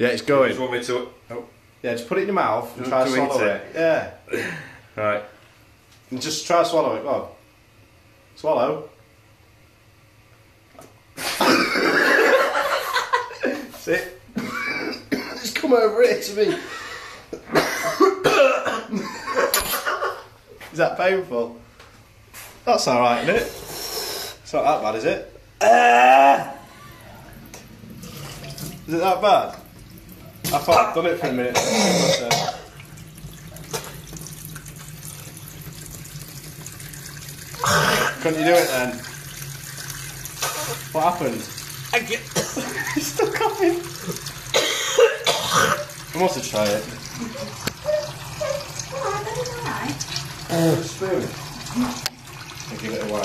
Yeah, it's going. Just want me to. Oh, Yeah, just put it in your mouth and try to swallow it? it. Yeah. right. And just try to swallow it. On. Swallow. Sit. just come over here to me. is that painful? That's alright, isn't it? It's not that bad, is it? Is it that bad? I thought I'd done it for a minute. Couldn't you do it then? What happened? I get. He's still coughing. I must have tried it. Alright. Spoon. I'll give it a while.